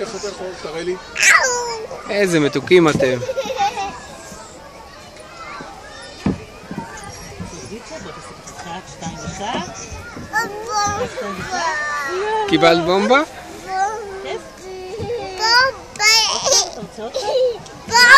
איך אתה יכול? תראה לי. איזה מתוקים אתם. קיבלת בומבה? בומבה.